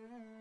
Mm-hmm.